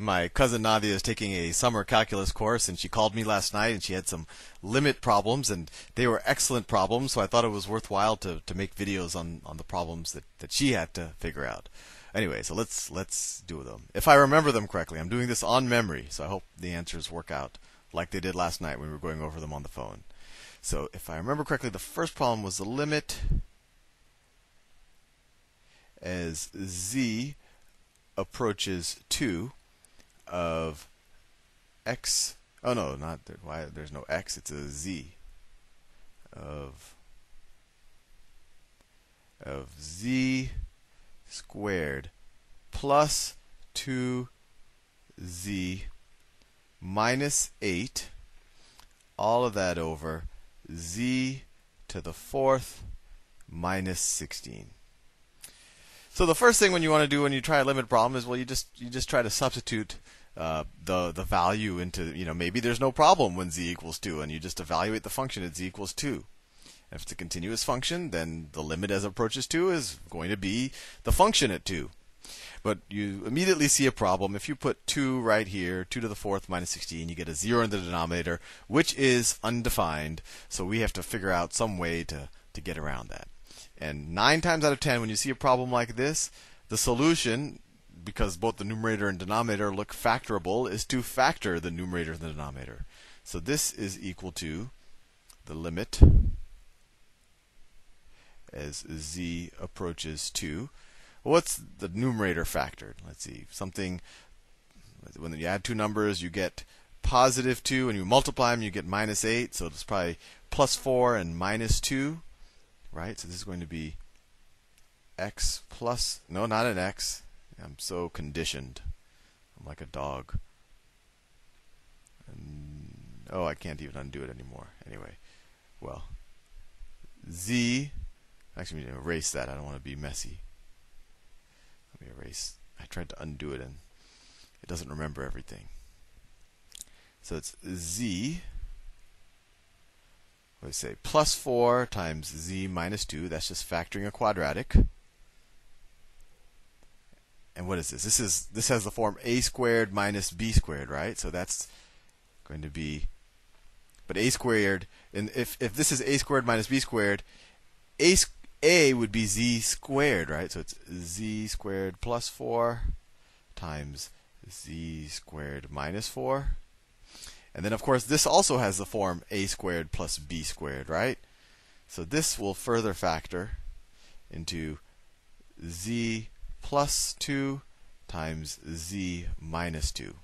My cousin Nadia is taking a summer calculus course, and she called me last night, and she had some limit problems, and they were excellent problems. So I thought it was worthwhile to, to make videos on, on the problems that, that she had to figure out. Anyway, so let's let's do them. If I remember them correctly, I'm doing this on memory, so I hope the answers work out like they did last night when we were going over them on the phone. So if I remember correctly, the first problem was the limit as z approaches 2 of x. Oh no, not there. Why? There's no x. It's a z of of z squared plus 2z minus 8, all of that over z to the fourth minus 16. So the first thing when you want to do when you try a limit problem is well you just you just try to substitute uh, the the value into you know maybe there's no problem when z equals 2 and you just evaluate the function at z equals 2. If it's a continuous function, then the limit as it approaches 2 is going to be the function at 2. But you immediately see a problem. If you put 2 right here, 2 to the fourth minus 16, you get a 0 in the denominator, which is undefined. So we have to figure out some way to, to get around that. And 9 times out of 10, when you see a problem like this, the solution, because both the numerator and denominator look factorable, is to factor the numerator and the denominator. So this is equal to the limit as z approaches 2 what's the numerator factored? Let's see. Something, when you add two numbers, you get positive 2, and you multiply them, you get minus 8. So it's probably plus 4 and minus 2, right? So this is going to be x plus, no, not an x. I'm so conditioned. I'm like a dog. And, oh, I can't even undo it anymore. Anyway, well, z, actually, erase that. I don't want to be messy. Let me erase. I tried to undo it and it doesn't remember everything. So it's z, let's say, plus 4 times z minus 2. That's just factoring a quadratic. And what is this? This is this has the form a squared minus b squared, right? So that's going to be but a squared and if if this is a squared minus b squared, a a would be z squared, right? So it's z squared plus 4 times z squared minus 4. And then, of course, this also has the form a squared plus b squared, right? So this will further factor into z plus 2 times z minus 2.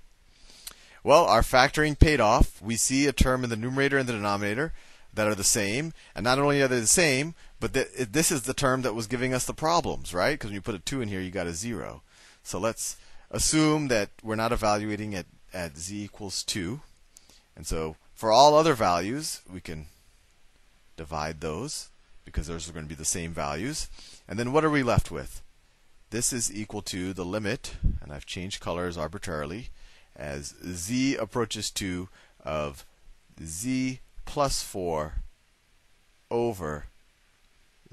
Well, our factoring paid off. We see a term in the numerator and the denominator that are the same. And not only are they the same, but th- this is the term that was giving us the problems, right? Because when you put a 2 in here, you got a 0. So let's assume that we're not evaluating at, at z equals 2. And so for all other values, we can divide those because those are going to be the same values. And then what are we left with? This is equal to the limit, and I've changed colors arbitrarily, as z approaches 2 of z plus 4 over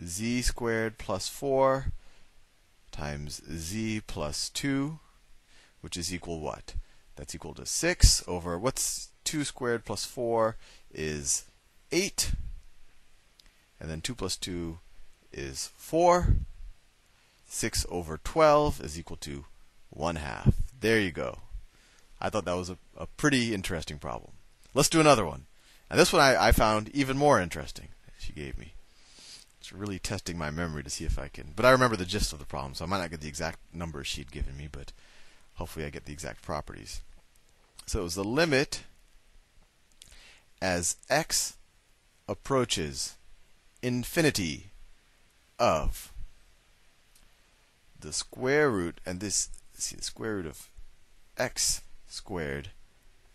z squared plus 4 times z plus 2, which is equal what? That's equal to 6 over what's 2 squared plus 4 is 8. And then 2 plus 2 is 4. 6 over 12 is equal to 1 half. There you go. I thought that was a, a pretty interesting problem. Let's do another one. And this one I, I found even more interesting. She gave me. It's really testing my memory to see if I can. But I remember the gist of the problem, so I might not get the exact numbers she'd given me, but hopefully I get the exact properties. So it was the limit as x approaches infinity of the square root, and this, see, the square root of x squared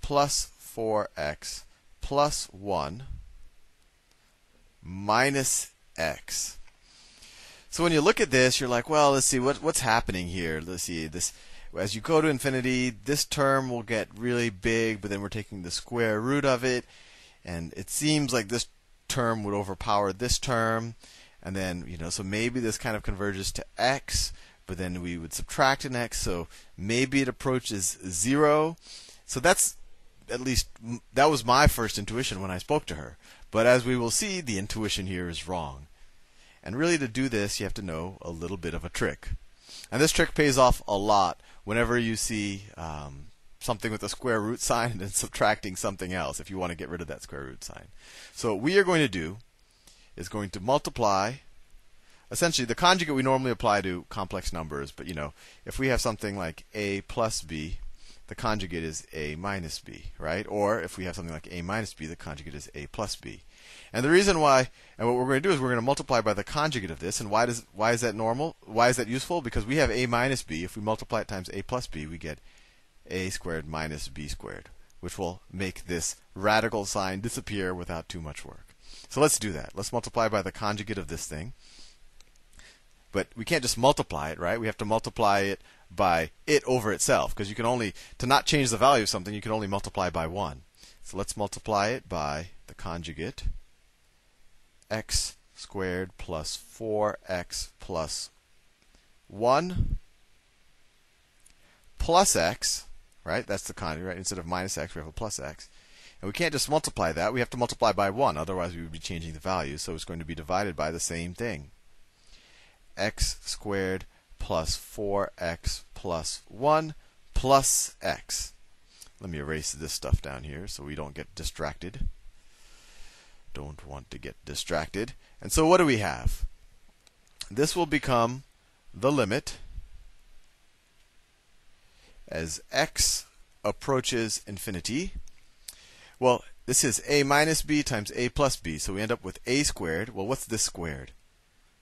plus 4x plus 1 minus x. So when you look at this, you're like, well, let's see what, what's happening here. Let's see this. As you go to infinity, this term will get really big, but then we're taking the square root of it, and it seems like this term would overpower this term, and then you know, so maybe this kind of converges to x, but then we would subtract an x, so maybe it approaches 0. So that's at least that was my first intuition when I spoke to her. But as we will see, the intuition here is wrong. And really, to do this, you have to know a little bit of a trick. And this trick pays off a lot whenever you see um, something with a square root sign and then subtracting something else if you want to get rid of that square root sign. So what we are going to do is going to multiply essentially the conjugate we normally apply to complex numbers, but you know, if we have something like a plus b, the conjugate is a minus b, right? Or if we have something like a minus b, the conjugate is a plus b. And the reason why, and what we're going to do is we're going to multiply by the conjugate of this. And why does why is that normal? Why is that useful? Because we have a minus b. If we multiply it times a plus b, we get a squared minus b squared, which will make this radical sign disappear without too much work. So let's do that. Let's multiply by the conjugate of this thing. But we can't just multiply it, right? We have to multiply it by it over itself because you can only to not change the value of something, you can only multiply by 1. So let's multiply it by the conjugate x squared plus 4x plus 1 plus x, right? That's the conjugate, right? Instead of minus x, we have a plus x. And we can't just multiply that. We have to multiply by 1. Otherwise, we would be changing the value. So it's going to be divided by the same thing. X squared plus 4x plus 1 plus x. Let me erase this stuff down here so we don't get distracted. Don't want to get distracted. And so what do we have? This will become the limit as x approaches infinity well, this is a minus b times a plus b, so we end up with a squared. Well, what's this squared?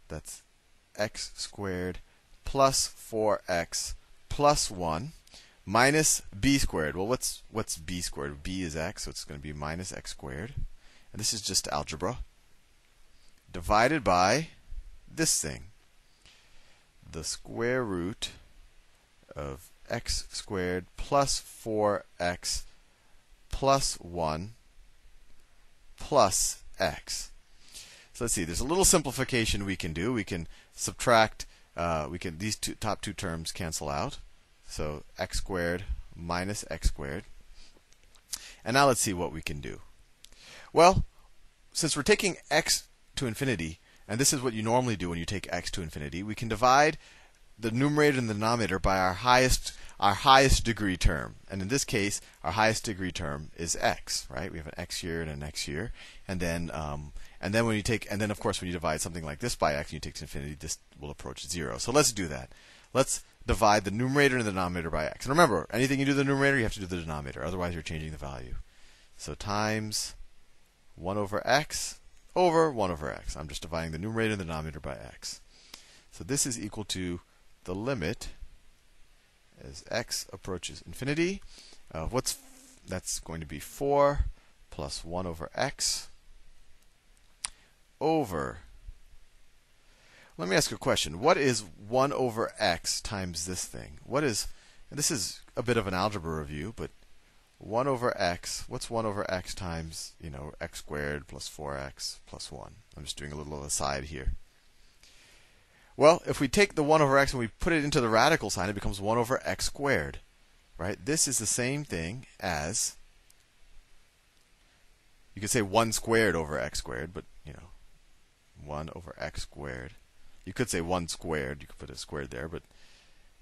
That's x squared plus 4x plus 1 minus b squared. Well, what's what's b squared? b is x, so it's going to be minus x squared. And this is just algebra. Divided by this thing. The square root of x squared plus 4x plus 1 plus x. So let's see. There's a little simplification we can do. We can subtract. Uh, we can these two top two terms cancel out. So x squared minus x squared. And now let's see what we can do. Well, since we're taking x to infinity, and this is what you normally do when you take x to infinity, we can divide the numerator and the denominator by our highest our highest degree term. And in this case, our highest degree term is x, right? We have an x here and an x here, and then um, and then when you take and then of course when you divide something like this by x and you take to infinity, this will approach zero. So let's do that. Let's divide the numerator and the denominator by x. And remember, anything you do to the numerator, you have to do the denominator. Otherwise, you're changing the value. So times 1 over x over 1 over x. I'm just dividing the numerator and the denominator by x. So this is equal to the limit as x approaches infinity. Uh, what's that's going to be 4 plus 1 over x over. Let me ask you a question. What is 1 over x times this thing? What is, this is a bit of an algebra review, but 1 over x, what's 1 over x times, you know, x squared plus 4x plus 1? I'm just doing a little aside here. Well, if we take the 1 over x and we put it into the radical sign, it becomes 1 over x squared. Right? This is the same thing as you could say 1 squared over x squared, but 1 over x squared. You could say 1 squared, you could put a squared there, but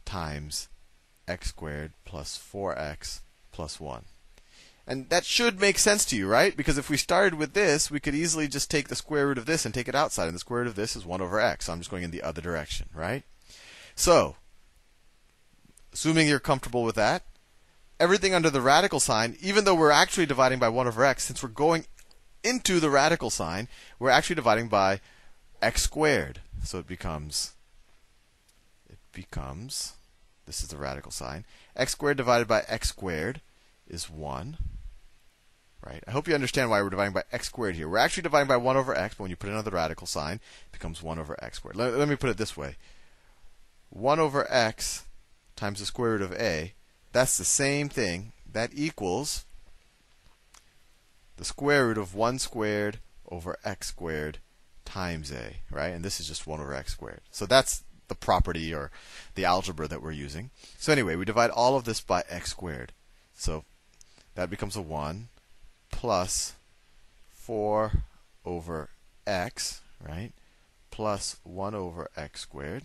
times x squared plus 4x plus 1. And that should make sense to you, right? Because if we started with this, we could easily just take the square root of this and take it outside. And the square root of this is 1 over x. So I'm just going in the other direction, right? So, assuming you're comfortable with that, everything under the radical sign, even though we're actually dividing by 1 over x, since we're going into the radical sign, we're actually dividing by x squared. So it becomes, it becomes, this is the radical sign, x squared divided by x squared is 1 right? I hope you understand why we're dividing by x squared here. We're actually dividing by 1 over x, but when you put another radical sign, it becomes 1 over x squared. Let, let me put it this way 1 over x times the square root of a, that's the same thing. That equals the square root of 1 squared over x squared times a, right? And this is just 1 over x squared. So that's the property or the algebra that we're using. So anyway, we divide all of this by x squared. So that becomes a 1 plus 4 over x, right? Plus 1 over x squared.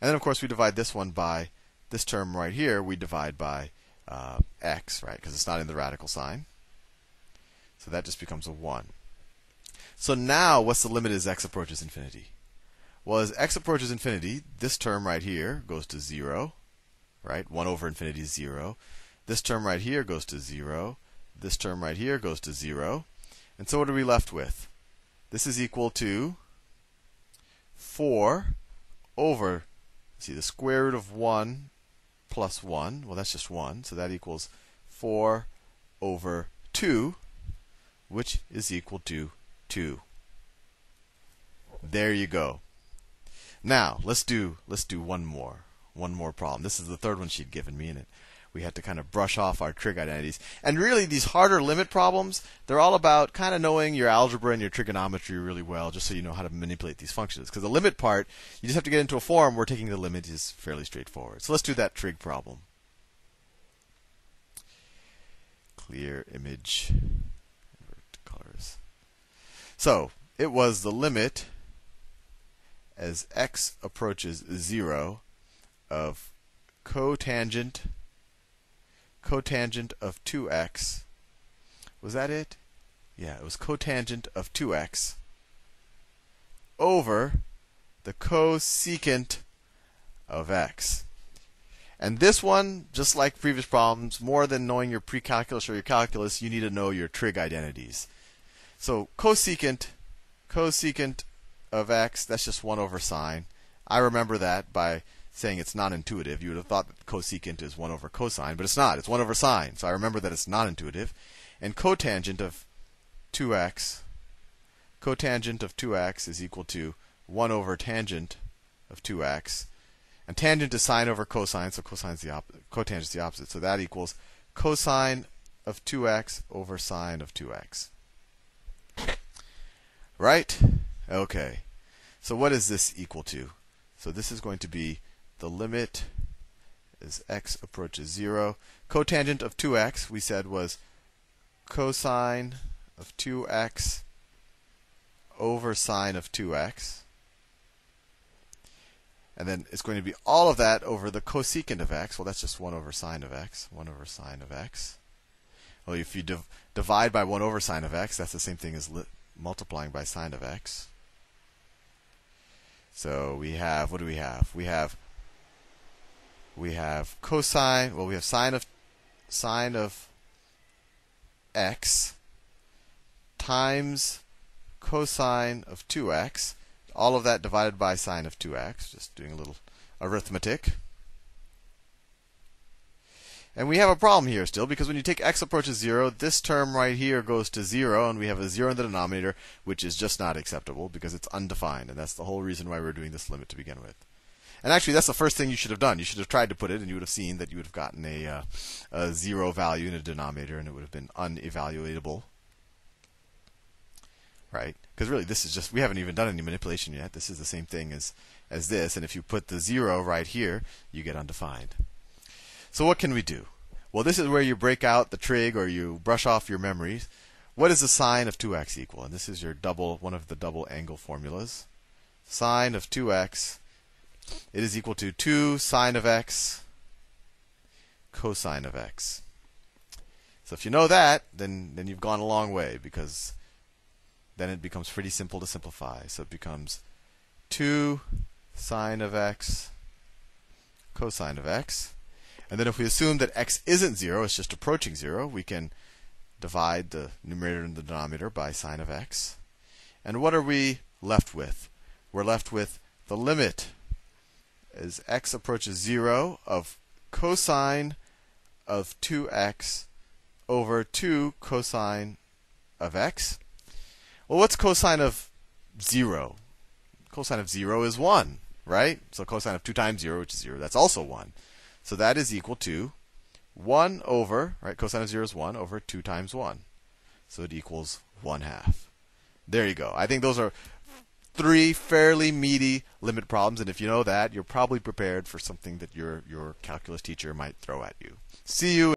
And then, of course, we divide this one by this term right here, we divide by uh, x, right? Because it's not in the radical sign. So that just becomes a 1. So now, what's the limit as x approaches infinity? Well, as x approaches infinity, this term right here goes to 0, right? 1 over infinity is 0. This term right here goes to 0. This term right here goes to 0. And so what are we left with? This is equal to 4 over, see, the square root of 1 plus 1. Well, that's just 1. So that equals 4 over 2, which is equal to 2. There you go. Now, let's do let's do one more. One more problem. This is the third one she'd given me, and it we had to kind of brush off our trig identities. And really, these harder limit problems, they're all about kind of knowing your algebra and your trigonometry really well, just so you know how to manipulate these functions. Because the limit part, you just have to get into a form where taking the limit is fairly straightforward. So let's do that trig problem. Clear image. So, it was the limit as x approaches 0 of cotangent cotangent of 2x. Was that it? Yeah, it was cotangent of 2x over the cosecant of x. And this one, just like previous problems, more than knowing your precalculus or your calculus, you need to know your trig identities. So cosecant, cosecant of x, that's just 1 over sine. I remember that by saying it's non intuitive. You would have thought that cosecant is 1 over cosine, but it's not. It's 1 over sine. So I remember that it's non intuitive. And cotangent of 2x, cotangent of 2x is equal to 1 over tangent of 2x. And tangent is sine over cosine, so cosine's the opposite. Cotangent is the opposite. So that equals cosine of 2x over sine of 2x. Right? Okay. So what is this equal to? So this is going to be the limit as x approaches 0. Cotangent of 2x, we said, was cosine of 2x over sine of 2x. And then it's going to be all of that over the cosecant of x. Well, that's just 1 over sine of x. 1 over sine of x. Well, if you div- divide by 1 over sine of x, that's the same thing as multiplying by sine of x. So we have, what do we have? We have we have cosine, well we have sine of sine of x times cosine of 2x. All of that divided by sine of 2x. Just doing a little arithmetic. And we have a problem here still because when you take x approaches 0, this term right here goes to 0, and we have a 0 in the denominator, which is just not acceptable because it's undefined. And that's the whole reason why we're doing this limit to begin with. And actually, that's the first thing you should have done. You should have tried to put it, and you would have seen that you would have gotten a, uh, a zero value in a denominator, and it would have been unevaluatable. Right? Because really, this is just, we haven't even done any manipulation yet. This is the same thing as, as this. And if you put the zero right here, you get undefined. So what can we do? Well, this is where you break out the trig or you brush off your memories. What is the sine of 2x equal? And this is your double, one of the double angle formulas. Sine of 2x it is equal to 2 sine of x cosine of x. So if you know that, then, then you've gone a long way because then it becomes pretty simple to simplify. So it becomes 2 sine of x cosine of x. And then if we assume that x isn't 0, it's just approaching 0, we can divide the numerator and the denominator by sine of x. And what are we left with? We're left with the limit as x approaches 0 of cosine of 2x over 2 cosine of x. Well, what's cosine of 0? Cosine of 0 is 1, right? So cosine of 2 times 0, which is 0, that's also 1. So that is equal to 1 over, right? Cosine of 0 is 1 over 2 times 1. So it equals 1 half. There you go. I think those are three fairly meaty limit problems, and if you know that, you're probably prepared for something that your your calculus teacher might throw at you. See you.